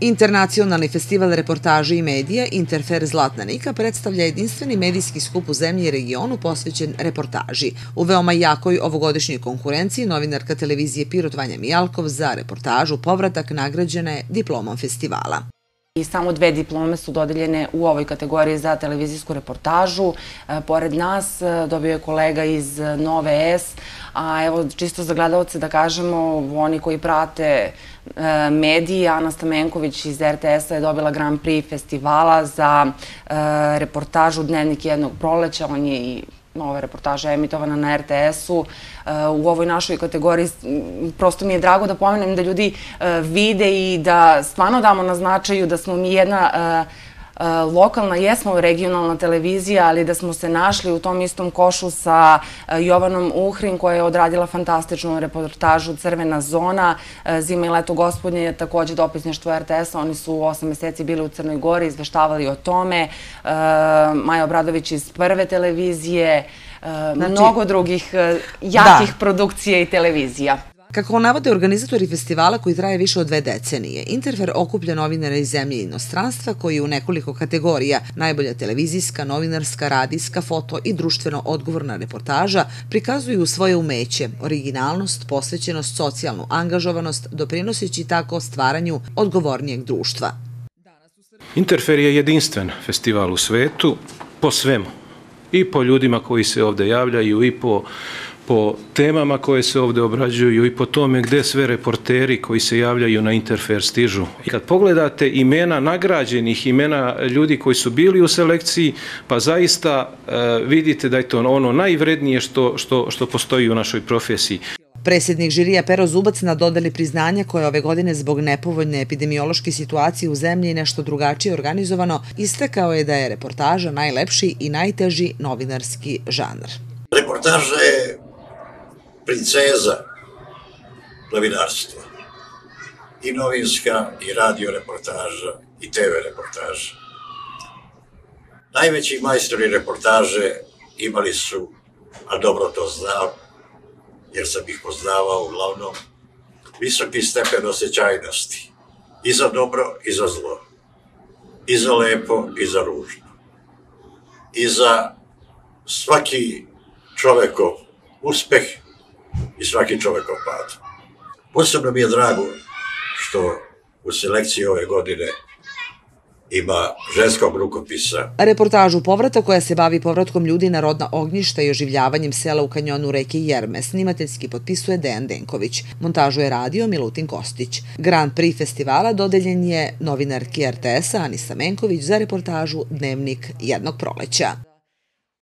Internacionalni festival reportaže i medija Interfer Zlatna Nika predstavlja jedinstveni medijski skup u zemlji i regionu posvećen reportaži. U veoma jakoj ovogodišnjoj konkurenciji novinarka televizije Pirot Vanja Mijalkov za reportažu povratak nagrađena je diplomom festivala. I samo dve diplome su dodeljene u ovoj kategoriji za televizijsku reportažu. E, pored nas e, dobio je kolega iz Nove S, a evo čisto za gledalce da kažemo, oni koji prate e, mediji, Ana Stamenković iz RTS-a je dobila Grand Prix festivala za reportažu Dnevnik jednog proleća, on je i ova reportaža emitovana na RTS-u. E, u ovoj našoj kategoriji prosto mi je drago da pomenem da ljudi e, vide i da stvarno damo na značaju da smo mi jedna E, lokalna, jesmo regionalna televizija, ali da smo se našli u tom istom košu sa e, Jovanom Uhrin koja je odradila fantastičnu reportažu Crvena zona. E, zima i leto gospodnje je takođe dopisništvo RTS-a. Oni su osam meseci bili u Crnoj Gori, izveštavali o tome. Maja Obradović iz prve televizije, znači, mnogo drugih jakih da. produkcija i televizija. Kako navode organizatori festivala koji traje više od dve decenije, Interfer okuplja novinare iz zemlje i inostranstva koji u nekoliko kategorija, najbolja televizijska, novinarska, radijska, foto i društveno odgovorna reportaža, prikazuju svoje umeće, originalnost, posvećenost, socijalnu angažovanost, doprinoseći tako stvaranju odgovornijeg društva. Interfer je jedinstven festival u svetu po svemu. I po ljudima koji se ovde javljaju, i po po temama koje se ovde obrađuju i po tome gde sve reporteri koji se javljaju na Interfer stižu. I kad pogledate imena nagrađenih, imena ljudi koji su bili u selekciji, pa zaista e, vidite da je to ono najvrednije što, što, što postoji u našoj profesiji. Predsjednik žirija Pero Zubac na dodali priznanja koje ove godine zbog nepovoljne epidemiološke situacije u zemlji nešto drugačije organizovano, istekao je da je reportaža najlepši i najteži novinarski žanr. Reportaža je princeza novinarstva. I novinska, i radio reportaža, i TV reportaža. Najveći majstori reportaže imali su, a dobro to znam, jer sam ih poznavao uglavnom, visoki stepen osjećajnosti. I za dobro, i za zlo. I za lepo, i za ružno. I za svaki čovekov uspeh i svaki čovek pad. Posebno mi je drago što u selekciji ove godine ima ženskog rukopisa. Reportažu povrata koja se bavi povratkom ljudi na rodna ognjišta i oživljavanjem sela u kanjonu reke Jerme snimateljski potpisuje Dejan Denković. Montažu je radio Milutin Kostić. Grand Prix festivala dodeljen je novinarki RTS-a Anisa Menković za reportažu Dnevnik jednog proleća.